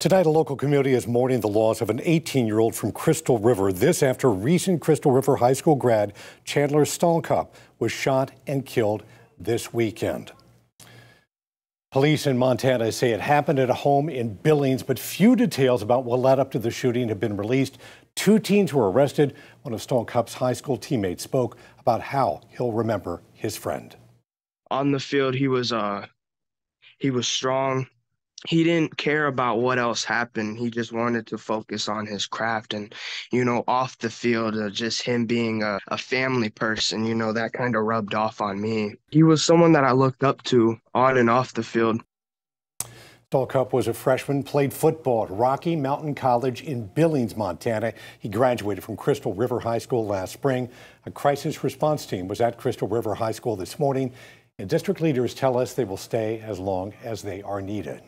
Tonight, a local community is mourning the loss of an 18 year old from Crystal River. This after recent Crystal River High School grad Chandler Stalcup was shot and killed this weekend. Police in Montana say it happened at a home in Billings, but few details about what led up to the shooting have been released. Two teens were arrested. One of Stalcup's high school teammates spoke about how he'll remember his friend. On the field, he was uh, he was strong he didn't care about what else happened. He just wanted to focus on his craft. And, you know, off the field, uh, just him being a, a family person, you know, that kind of rubbed off on me. He was someone that I looked up to on and off the field. Stalcup was a freshman, played football at Rocky Mountain College in Billings, Montana. He graduated from Crystal River High School last spring. A crisis response team was at Crystal River High School this morning, and district leaders tell us they will stay as long as they are needed.